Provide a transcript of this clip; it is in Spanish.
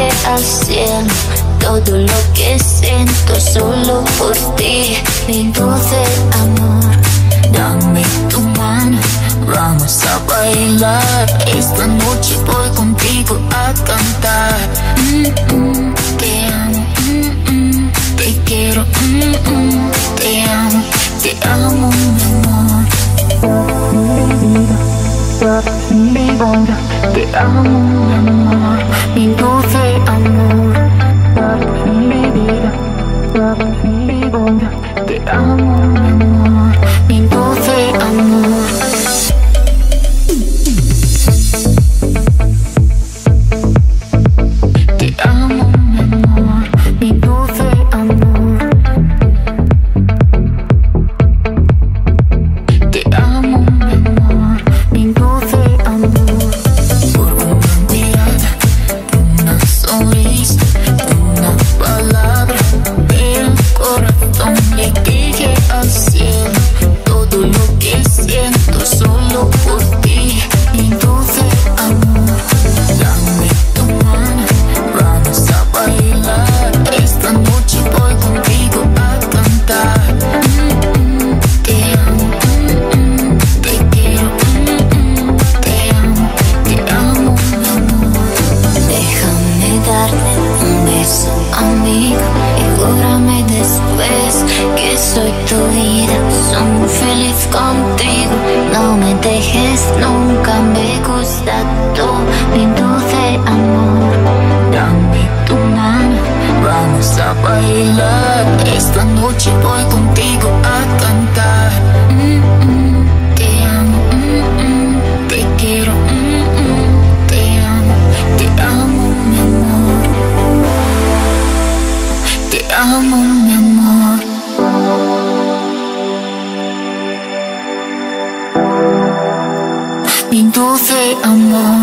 al cielo todo lo que siento solo por ti, mi dulce amor. Dame tu mano, vamos a bailar. Esta noche voy contigo a cantar. Mm, mm, te amo, mm, te quiero, te amo, te amo, mi amor. Mi vida, te amo, 嗯 tu vida, soy muy feliz contigo. No me dejes nunca, me gusta tú, mi dulce amor. Dame tu mano, vamos a bailar. Esta noche voy contigo a cantar. Te amo, te quiero, te amo, te amo, mi amor. Te amo, mi amor. I'm.